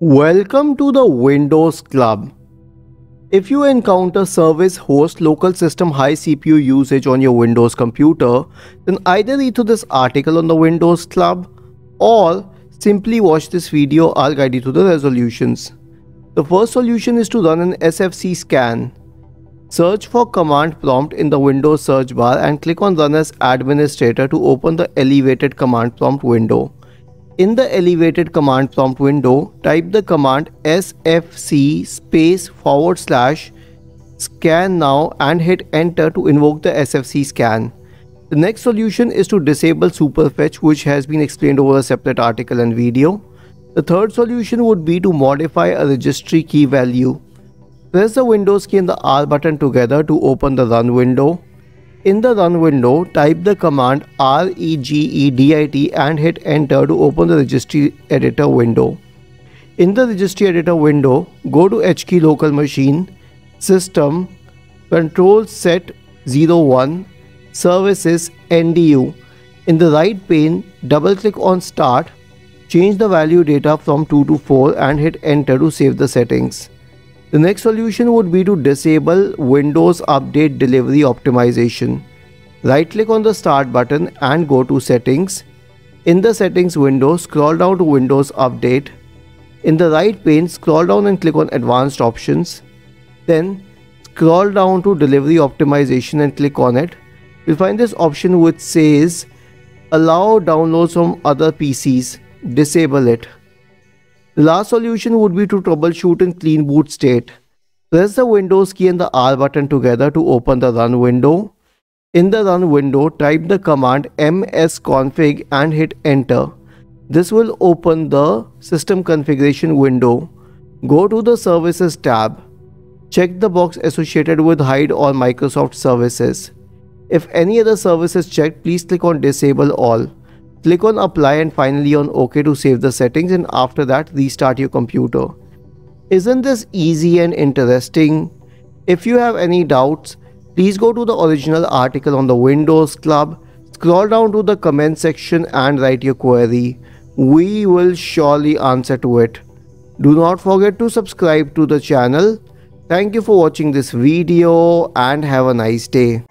Welcome to the Windows Club. If you encounter service host local system high CPU usage on your Windows computer, then either read through this article on the Windows Club or simply watch this video I'll guide you to the resolutions. The first solution is to run an SFC scan. Search for command prompt in the Windows search bar and click on run as administrator to open the elevated command prompt window. In the elevated command prompt window, type the command sfc space forward slash scan now and hit enter to invoke the sfc scan. The next solution is to disable superfetch which has been explained over a separate article and video. The third solution would be to modify a registry key value. Press the Windows key and the R button together to open the run window. In the run window, type the command regedit and hit enter to open the registry editor window. In the registry editor window, go to HKey local machine, system, control set 01, services NDU. In the right pane, double click on start, change the value data from 2 to 4 and hit enter to save the settings. The next solution would be to disable Windows Update Delivery Optimization. Right click on the start button and go to settings. In the settings window, scroll down to Windows Update. In the right pane, scroll down and click on advanced options. Then scroll down to delivery optimization and click on it. You'll find this option which says allow downloads from other PCs. Disable it. The last solution would be to troubleshoot in clean boot state. Press the Windows key and the R button together to open the run window. In the run window, type the command msconfig and hit enter. This will open the system configuration window. Go to the services tab. Check the box associated with hide all Microsoft services. If any other service is checked, please click on disable all. Click on apply and finally on OK to save the settings and after that restart your computer. Isn't this easy and interesting? If you have any doubts, please go to the original article on the Windows Club, scroll down to the comment section and write your query. We will surely answer to it. Do not forget to subscribe to the channel. Thank you for watching this video and have a nice day.